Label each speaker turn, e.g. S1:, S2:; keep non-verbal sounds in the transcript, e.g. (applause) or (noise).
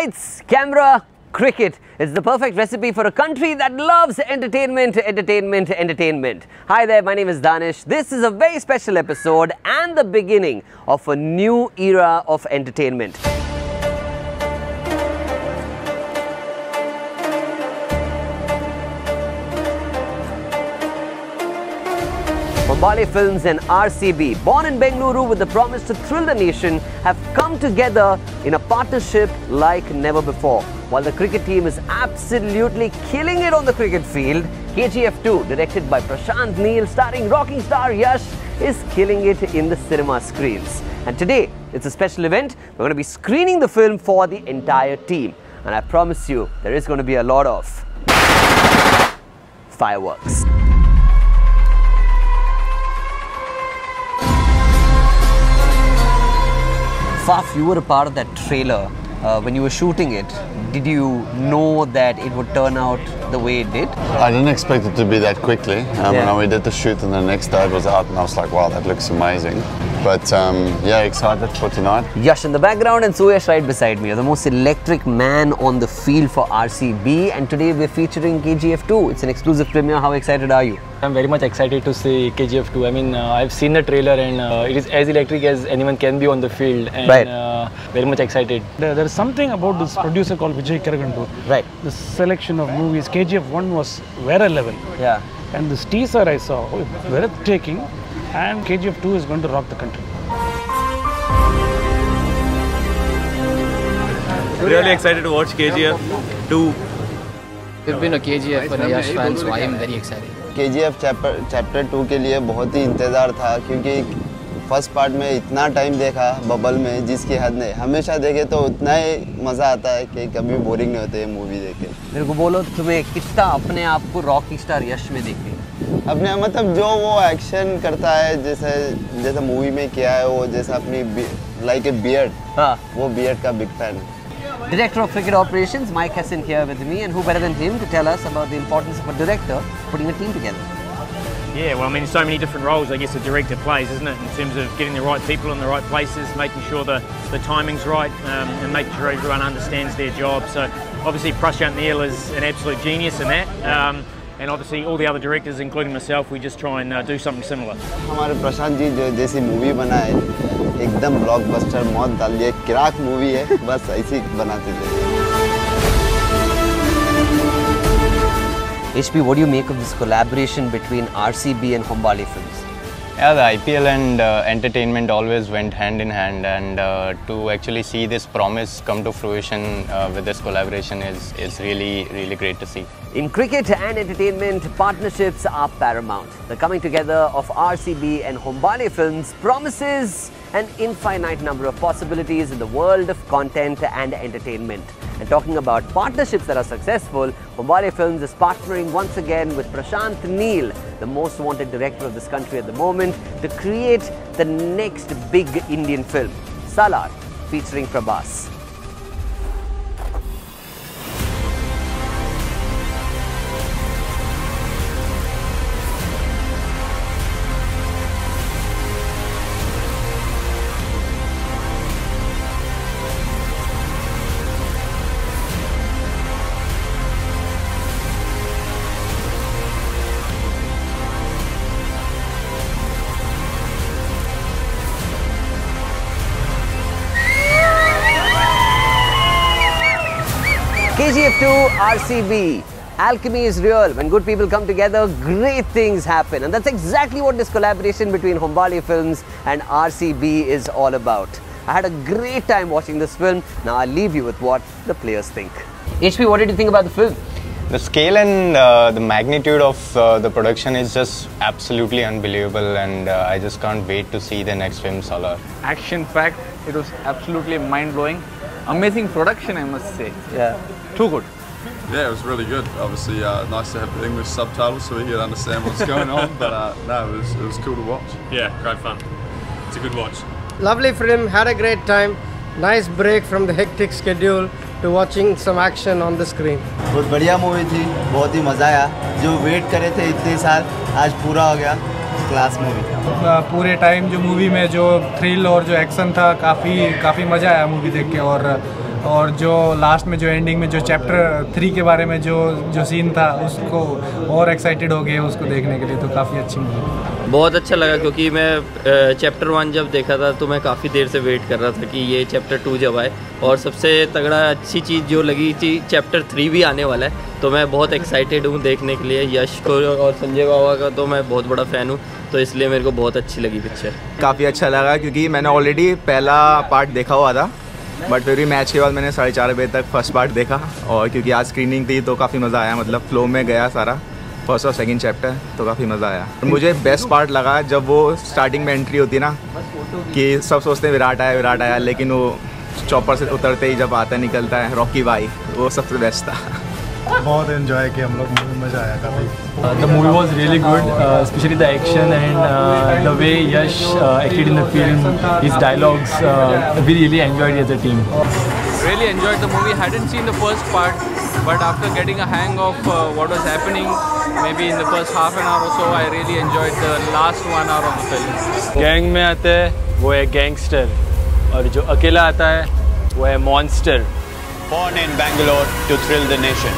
S1: Lights, camera, cricket. It's the perfect recipe for a country that loves entertainment, entertainment, entertainment. Hi there, my name is Danish. This is a very special episode and the beginning of a new era of entertainment. Hombale Films and RCB, born in Bengaluru with the promise to thrill the nation, have come together in a partnership like never before. While the cricket team is absolutely killing it on the cricket field, KGF 2, directed by Prashant Neel, starring rocking star Yash, is killing it in the cinema screens. And today, it's a special event. We're going to be screening the film for the entire team. And I promise you, there is going to be a lot of fireworks. Faf, you were a part of that trailer. Uh, when you were shooting it, did you know that it would turn out the way it did?
S2: I didn't expect it to be that quickly. Um,
S1: Yeah.
S2: When we did the shoot and the next day it was out and I was like, wow, that looks amazing. But um, yeah, excited for tonight.
S1: Yash in the background and Suyash right beside me. You're the most electric man on the field for RCB and today we're featuring KGF 2. It's an exclusive premiere. How excited are you?
S3: I'm very much excited to see KGF 2. I mean, uh, I've seen the trailer and uh, it is as electric as anyone can be on the field. And
S1: Right.
S3: uh, very much excited.
S4: There, there is something about this producer called Vijay Kiragandur.
S1: Right.
S4: The selection of movies, KGF 1 was very level.
S1: Yeah.
S4: And this teaser I saw, oh, breathtaking. And KGF 2 is going to rock the country.
S5: Really excited to watch KGF 2.
S6: We've been a KGF a Yash fan, so I am very excited.
S2: G F Chapter two के लिए बहुत ही इंतज़ार था क्योंकि first part में इतना time देखा bubble में जिसकी हद नहीं हमेशा देखे तो उतना ही मज़ा आता है कि कभी बोरिंग नहीं होते मूवी देखे
S1: मेरे को बोलो तुम्हें कितना अपने आप को रॉकी स्टार यश में देखते
S2: अपने मतलब जो वो एक्शन करता है जैसे जैसे मूवी में किया है वो जैसे अपनी लाइक ए बियर्ड वो बियर्ड का big fan
S1: Director of Cricket Operations, Mike Hesson here with me, and who better than him to tell us about the importance of a director putting a team together?
S5: Yeah, well, I mean, so many different roles I guess a director plays, isn't it? In terms of getting the right people in the right places, making sure the, the timing's right, um, and making sure everyone understands their job. So, obviously, Prashant Neel is an absolute genius in that. Um, and obviously all the other directors, including myself, we just try and uh, do something similar.
S2: हमारे प्रशांत जी जो जैसी movie बनाए एकदम blockbuster मौत डाल दिए किराक movie है बस ऐसी बनाते थे
S1: HP, what do you make of this collaboration between RCB and Hombale Films?
S7: Yeah, the IPL and uh, entertainment always went hand in hand, and uh, to actually see this promise come to fruition uh, with this collaboration is, is really, really great to see.
S1: In cricket and entertainment, partnerships are paramount. The coming together of RCB and Hombale Films promises an infinite number of possibilities in the world of content and entertainment. And talking about partnerships that are successful, Hombale Films is partnering once again with Prashant Neel, the most wanted director of this country at the moment, to create the next big Indian film, Salaar, featuring Prabhas. KGF 2 RCB. Alchemy is real. When good people come together, great things happen. And that's exactly what this collaboration between Hombale Films and RCB is all about. I had a great time watching this film. Now I'll leave you with what the players think. HP, what did you think about the film?
S7: The scale and uh, the magnitude of uh, the production is just absolutely unbelievable, and uh, I just can't wait to see the next film, Salaar.
S8: action packed. It was absolutely mind blowing Amazing production, I must say.
S1: Yeah.
S8: Too good.
S9: Yeah, it was really good. Obviously, uh, nice to have the English subtitles so we could understand what's going on. (laughs) But uh, no, it was it was cool to watch.
S5: Yeah, great fun. It's a good watch.
S10: Lovely film, had a great time. Nice break from the hectic schedule to watching some action on the screen.
S2: बहुत बढ़िया movie थी बहुत ही मज़ा आया जो wait करे थे इतने साल आज पूरा हो गया क्लास मूवी
S11: पूरे टाइम जो मूवी में जो थ्रिल और जो एक्शन था, काफ़ी काफ़ी मज़ा आया मूवी देख के और और जो लास्ट में जो एंडिंग में जो चैप्टर थ्री के बारे में जो जो सीन था उसको और एक्साइटेड हो गए उसको देखने के लिए तो काफ़ी अच्छी मूवी
S12: बहुत अच्छा लगा क्योंकि मैं चैप्टर वन जब देखा था तो मैं काफ़ी देर से वेट कर रहा था कि ये चैप्टर टू जब आए। और सबसे तगड़ा अच्छी चीज़ जो लगी थी चैप्टर थ्री भी आने वाला है तो मैं बहुत एक्साइटेड हूँ देखने के लिए। यश को और संजय बाबा का तो मैं बहुत बड़ा फ़ैन हूँ तो इसलिए मेरे को बहुत अच्छी लगी पिक्चर
S13: काफ़ी अच्छा लगा क्योंकि मैंने ऑलरेडी पहला पार्ट देखा हुआ था। बट फिर भी मैच के बाद मैंने साढ़े चार बजे तक फ़र्स्ट पार्ट देखा और क्योंकि आज स्क्रीनिंग थी तो काफ़ी मज़ा आया मतलब फ्लो में गया सारा। फ़र्स्ट और सेकंड चैप्टर तो काफ़ी मज़ा आया। मुझे बेस्ट पार्ट लगा जब वो स्टार्टिंग में एंट्री होती ना, कि सब सोचते हैं विराट आया विराट आया, लेकिन वो चॉपर से उतरते ही जब आता निकलता है रॉकी बाई वो सबसे बेस्ट था।
S14: बहुत एंजॉय किया हम लोग मूवी मज़ा आया काफ़ी।
S3: The movie was really good specially the action and the way Yash acted in the film his dialogues we really enjoyed as a team
S8: really enjoyed the movie hadn't seen the first part but after getting a hang of what was happening maybe in the first half an hour so I really enjoyed the last one hour of the film
S3: gang में आते हैं वो है gangster और जो अकेला आता है वो है monster
S15: born in bangalore to thrill the nation.